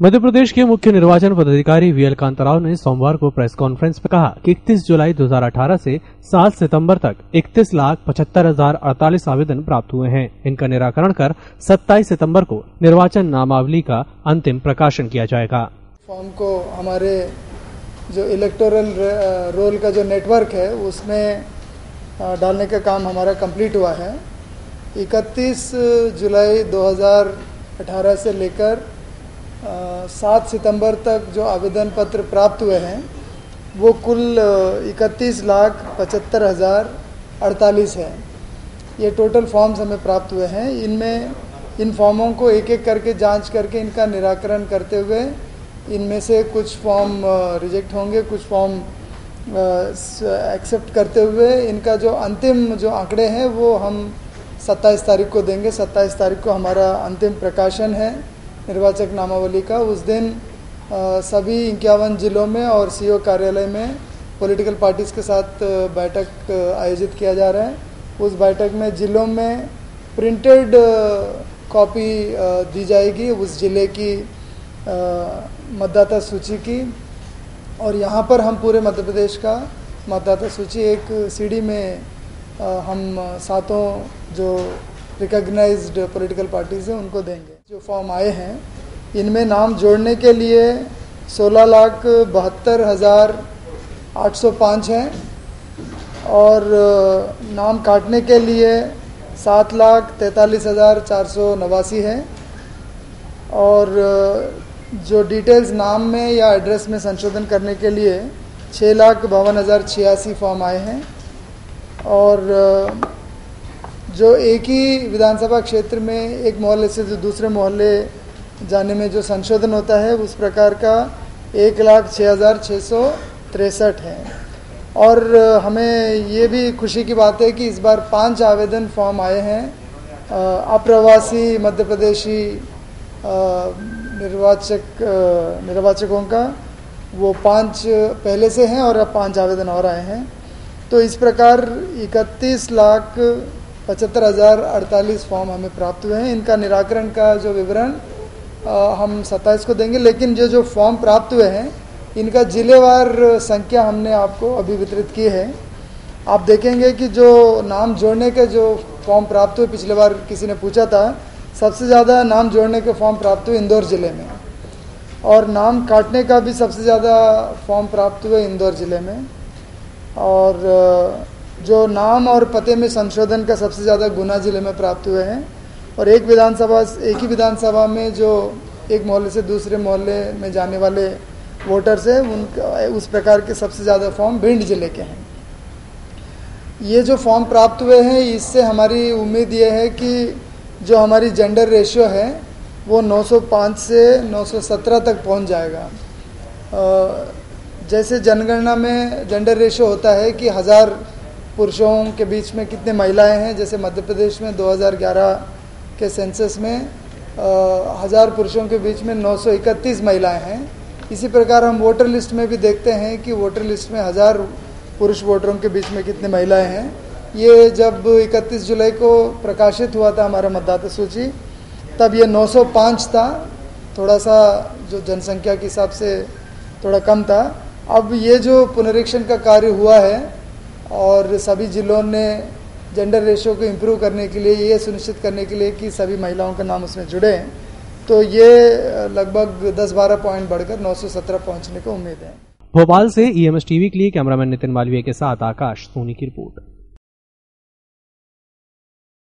मध्य प्रदेश के मुख्य निर्वाचन पदाधिकारी वीएल कांताराव ने सोमवार को प्रेस कॉन्फ्रेंस में कहा कि 31 जुलाई 2018 से 7 सितंबर तक इकतीस लाख पचहत्तर हज़ार अड़तालीस आवेदन प्राप्त हुए हैं। इनका निराकरण कर 27 सितंबर को निर्वाचन नामावली का अंतिम प्रकाशन किया जाएगा। फॉर्म को हमारे जो इलेक्टोरल रोल का जो नेटवर्क है, उसमें डालने का काम हमारा कंप्लीट हुआ है। 31 जुलाई 2018 से लेकर सात सितंबर तक जो आवेदन पत्र प्राप्त हुए हैं, वो कुल इकतीस लाख पचहत्तर हज़ार अड़तालीस है। ये टोटल फॉर्म्स हमें प्राप्त हुए हैं। इनमें, इन फॉर्मों को एक एक करके जाँच करके इनका निराकरण करते हुए इनमें से कुछ फॉर्म रिजेक्ट होंगे, कुछ फॉर्म एक्सेप्ट करते हुए इनका जो अंतिम जो आंकड़े हैं, वो हम 27 तारीख को देंगे। 27 तारीख को हमारा अंतिम प्रकाशन है। निर्वाचक नामावली का उस दिन आ, सभी इक्यावन ज़िलों में और सीओ कार्यालय में पॉलिटिकल पार्टीज़ के साथ बैठक आयोजित किया जा रहा है। उस बैठक में ज़िलों में प्रिंटेड कॉपी दी जाएगी। उस ज़िले की मतदाता सूची की और यहाँ पर हम पूरे मध्य प्रदेश का मतदाता सूची एक सीडी में आ, हम सातों जो रिकग्नाइज्ड पॉलिटिकल पार्टीज़ हैं, उनको देंगे। जो फॉर्म आए हैं, इनमें नाम जोड़ने के लिए सोलह लाख बहत्तर हज़ार आठ सौ पाँच हैं और नाम काटने के लिए सात लाख तैंतालीस हज़ार चार सौ नवासी है और जो डिटेल्स नाम में या एड्रेस में संशोधन करने के लिए छः लाख बावन हज़ार छियासी फॉर्म आए हैं और जो एक ही विधानसभा क्षेत्र में एक मोहल्ले से जो दूसरे मोहल्ले जाने में जो संशोधन होता है, उस प्रकार का एक लाख छः हज़ार छः सौ तिरसठ है। और हमें ये भी खुशी की बात है कि इस बार पाँच आवेदन फॉर्म आए हैं। अप्रवासी मध्य प्रदेशी निर्वाचक निर्वाचकों का, वो पाँच पहले से हैं और अब पाँच आवेदन और आए हैं। तो इस प्रकार इकतीस लाख पचहत्तर हज़ार अड़तालीस फॉर्म हमें प्राप्त हुए हैं। इनका निराकरण का जो विवरण हम सत्ताईस को देंगे, लेकिन जो जो फॉर्म प्राप्त हुए हैं, इनका जिलेवार संख्या हमने आपको अभी वितरित की है। आप देखेंगे कि जो नाम जोड़ने के जो फॉर्म प्राप्त हुए, पिछले बार किसी ने पूछा था, सबसे ज़्यादा नाम जोड़ने के फॉर्म प्राप्त हुए इंदौर ज़िले में। और नाम काटने का भी सबसे ज़्यादा फॉर्म प्राप्त हुए इंदौर ज़िले में। और जो नाम और पते में संशोधन का सबसे ज़्यादा गुना ज़िले में प्राप्त हुए हैं। और एक विधानसभा, एक ही विधानसभा में जो एक मोहल्ले से दूसरे मोहल्ले में जाने वाले वोटर्स हैं, उनका, उस प्रकार के सबसे ज़्यादा फॉर्म भिंड ज़िले के हैं। ये जो फॉर्म प्राप्त हुए हैं, इससे हमारी उम्मीद ये है कि जो हमारी जेंडर रेशियो है, वो 905 से 917 तक पहुँच जाएगा। जैसे जनगणना में जेंडर रेशियो होता है कि हज़ार पुरुषों के बीच में कितने महिलाएँ हैं? जैसे मध्य प्रदेश में 2011 के सेंसस में हज़ार पुरुषों के बीच में 931 महिलाएँ हैं। इसी प्रकार हम वोटर लिस्ट में भी देखते हैं कि वोटर लिस्ट में हज़ार पुरुष वोटरों के बीच में कितने महिलाएँ हैं। ये जब 31 जुलाई को प्रकाशित हुआ था हमारा मतदाता सूची, तब ये 905 था। थोड़ा सा जो जनसंख्या के हिसाब से थोड़ा कम था। अब ये जो पुनरीक्षण का कार्य हुआ है और सभी जिलों ने जेंडर रेशियो को इम्प्रूव करने के लिए, ये सुनिश्चित करने के लिए कि सभी महिलाओं का नाम उसमें जुड़े हैं। तो ये लगभग 10-12 पॉइंट बढ़कर 917 पहुँचने को उम्मीद है। भोपाल से ईएमएस टीवी के लिए कैमरामैन नितिन मालवीय के साथ आकाश सोनी की रिपोर्ट।